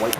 way.